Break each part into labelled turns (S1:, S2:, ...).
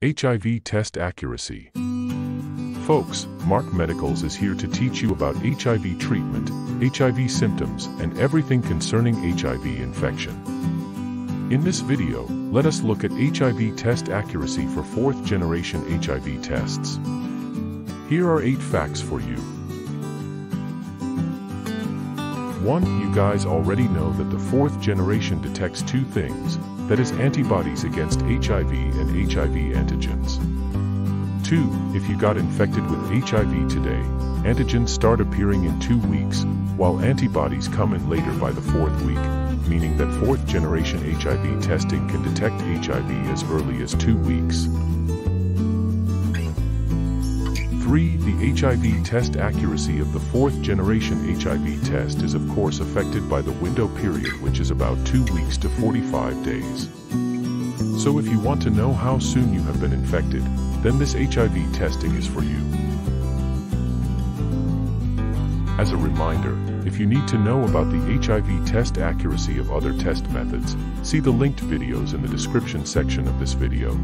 S1: HIV test accuracy. Folks, Mark Medicals is here to teach you about HIV treatment, HIV symptoms, and everything concerning HIV infection. In this video, let us look at HIV test accuracy for fourth generation HIV tests. Here are 8 facts for you. 1. You guys already know that the fourth generation detects two things, that is antibodies against HIV and HIV antigens. 2. If you got infected with HIV today, antigens start appearing in two weeks, while antibodies come in later by the fourth week, meaning that fourth generation HIV testing can detect HIV as early as two weeks. 3. The HIV test accuracy of the fourth generation HIV test is of course affected by the window period which is about 2 weeks to 45 days. So if you want to know how soon you have been infected, then this HIV testing is for you. As a reminder, if you need to know about the HIV test accuracy of other test methods, see the linked videos in the description section of this video.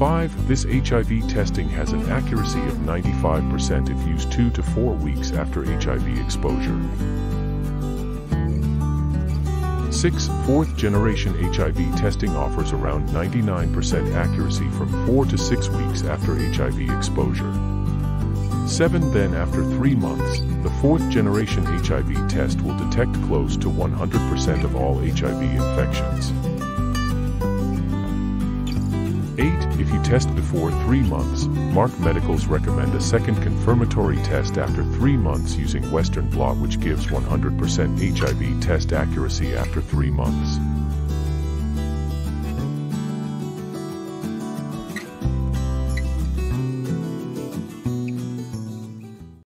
S1: 5. This HIV testing has an accuracy of 95% if used 2 to 4 weeks after HIV exposure. 6. Fourth generation HIV testing offers around 99% accuracy from 4 to 6 weeks after HIV exposure. 7. Then after 3 months, the fourth generation HIV test will detect close to 100% of all HIV infections. Test before 3 months, Mark Medicals recommend a second confirmatory test after 3 months using Western blot which gives 100% HIV test accuracy after 3 months.